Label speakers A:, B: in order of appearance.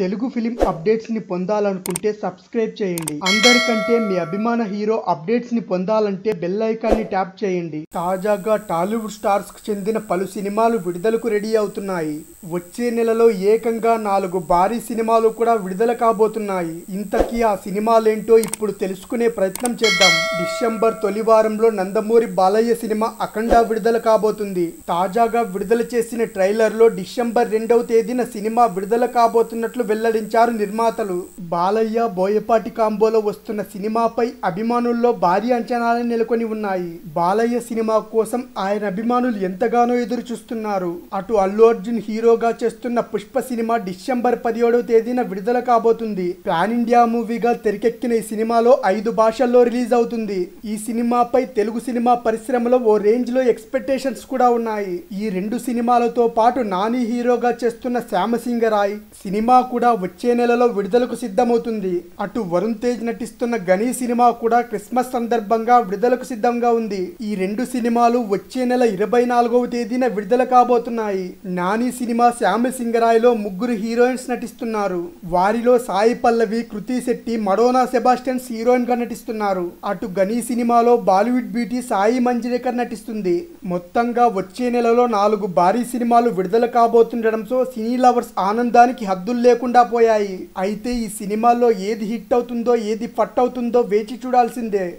A: Telugu film అప్డేట్స్ని పొందాలనుకుంటే subscribe చేయండి. అందరికంటే మీ అభిమాన హీరో అప్డేట్స్ని పొందాలంటే బెల్ ఐకాన్ని ట్యాప్ చేయండి. తాజాగా టాలీవుడ్ స్టార్స్కు చెందిన పలు సినిమాలు విడుదలకు రెడీ అవుతున్నాయి. వచ్చే నెలలో ఏకంగా నాలుగు భారీ సినిమాలు కూడా విడుదల కాబోతున్నాయి. ఇంతకీ ఆ సినిమాలేంటో ఇప్పుడు తెలుసుకునే ప్రయత్నం చేద్దాం. డిసెంబర్ తొలి వారంలో నందమూరి బాలయ్య సినిమా అఖండ విడుదల కాబోతుంది. తాజాగా విడుదల చేసిన ట్రైలర్లో డిసెంబర్ రెండవ తేదీన సినిమా విడుదల కాబోతున్నట్లు వెల్లడించారు నిర్మాతలు. బాలయ్య బోయపాటి కాంబోలో వస్తున్న సినిమాపై అభిమానుల్లో భారీ అంచనాలు నెలకొని ఉన్నాయి. బాలయ్య సినిమా కోసం ఆయన అభిమానులు ఎంతగానో ఎదురు చూస్తున్నారు అటు అల్లు అర్జున్ హీరోగా చేస్తున్న పుష్ప సినిమా డిసెంబర్ పదిహేడవ తేదీన విడుదల కాబోతుంది. పాన్ ఇండియా మూవీగా తెరకెక్కిన ఈ సినిమాలో ఐదు భాషల్లో రిలీజ్ అవుతుంది. ఈ సినిమాపై తెలుగు సినిమా పరిశ్రమలో ఓ రేంజ్లో ఎక్స్పెక్టేషన్స్ కూడా ఉన్నాయి. ఈ రెండు సినిమాలతో పాటు నాని హీరోగా చేస్తున్న శ్యామసింగరాయ్ సినిమా కూడా వచ్చే నెలలో విడుదలకు సిద్ధమవుతుంది. అటు వరుణ్ తేజ్ నటిస్తున్న గనీ సినిమా కూడా క్రిస్మస్ సందర్భంగా విడుదలకు సిద్ధంగా ఉంది. ఈ రెండు సినిమాలు వచ్చే నెల ఇరవై నాలుగవ తేదీన విడుదల కాబోతున్నాయి. నాని సినిమా శ్యామ సింగరాయ్లో ముగ్గురు హీరోయిన్స్ నటిస్తున్నారు. వారిలో సాయి పల్లవి కృతి శెట్టి మడోనా సెబాస్టియన్స్ హీరోయిన్గా నటిస్తున్నారు. అటు గనీ సినిమాలో బాలీవుడ్ బ్యూటీ సాయి మంజరేకర్ నటిస్తుంది. మొత్తంగా వచ్చే నెలలో నాలుగు భారీ సినిమాలు విడుదల కాబోతుండడంతో సినీ లవర్స్ ఆనందానికి హద్దులు లేకుండా పోయాయి. అయితే ఈ సినిమాలో ఏది హిట్ అవుతుందో ఏది ఫట్ అవుతుందో వేచి చూడాల్సిందే.